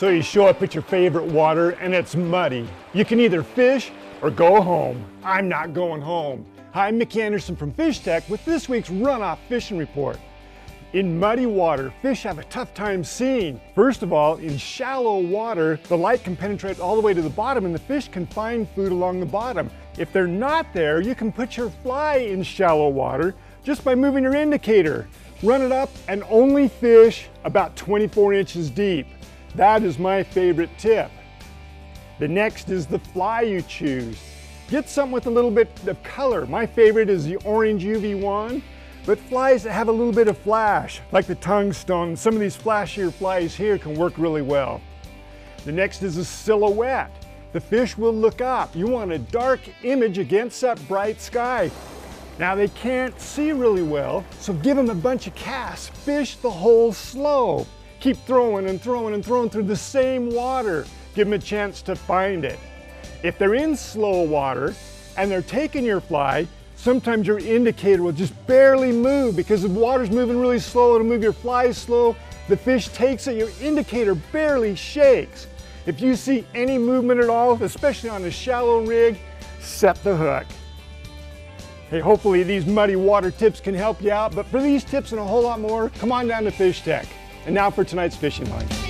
So you show up at your favorite water and it's muddy. You can either fish or go home. I'm not going home. Hi, I'm Mickey Anderson from Fish Tech with this week's Runoff Fishing Report. In muddy water, fish have a tough time seeing. First of all, in shallow water, the light can penetrate all the way to the bottom and the fish can find food along the bottom. If they're not there, you can put your fly in shallow water just by moving your indicator. Run it up and only fish about 24 inches deep. That is my favorite tip. The next is the fly you choose. Get something with a little bit of color. My favorite is the orange UV1, but flies that have a little bit of flash, like the tungstone, some of these flashier flies here can work really well. The next is a silhouette. The fish will look up. You want a dark image against that bright sky. Now they can't see really well, so give them a bunch of casts. Fish the hole slow. Keep throwing and throwing and throwing through the same water. Give them a chance to find it. If they're in slow water and they're taking your fly, sometimes your indicator will just barely move because the water's moving really slow, it'll move your fly slow. The fish takes it, your indicator barely shakes. If you see any movement at all, especially on a shallow rig, set the hook. Hey, hopefully these muddy water tips can help you out, but for these tips and a whole lot more, come on down to Fish Tech. And now for tonight's fishing line.